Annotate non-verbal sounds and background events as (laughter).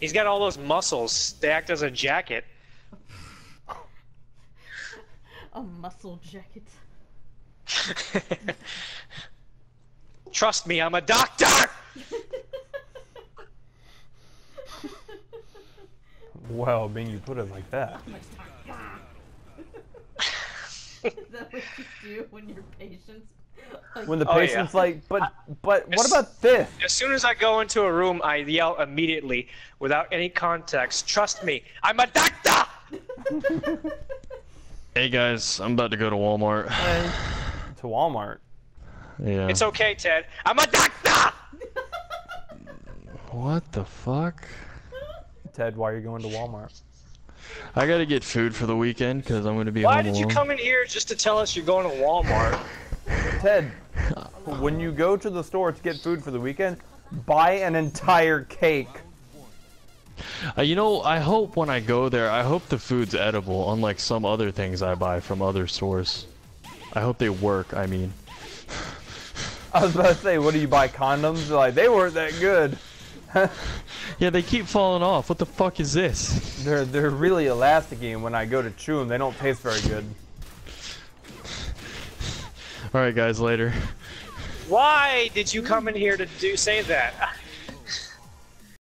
He's got all those muscles stacked as a jacket. (laughs) A muscle jacket. (laughs) Trust me, I'm a doctor! (laughs) Well, being you put it like that. Is that what you do when your patients? Like, (laughs) When the Oh, yeah. patient's like, but, but what about this? As soon as I go into a room, I yell immediately, without any context. Trust me, I'm a doctor! (laughs) Hey guys, I'm about to go to Walmart. (sighs) To Walmart. Yeah. It's okay, Ted. I'm a doctor! (laughs) What the fuck? Ted, why are you going to Walmart? I gotta get food for the weekend because I'm gonna be Why home did you alone. come in here just to tell us you're going to Walmart? Ted, when you go to the store to get food for the weekend, buy an entire cake. Uh, you know, I hope when I go there, I hope the food's edible, unlike some other things I buy from other stores. I hope they work. I mean, I was about to say, what do you buy condoms? They're like they weren't that good. (laughs) yeah, they keep falling off. What the fuck is this? They're they're really elasticy, and when I go to chew them, they don't taste very good. All right, guys, later. Why did you come in here to do say that? (laughs)